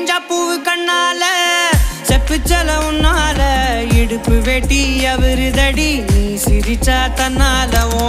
கஞ்சா பூவு கண்ணால செப்புச்சல உன்னால. இடுப்பு வெட்டி அவருதடி நீ சிரிச்சா தன்னால. ஓ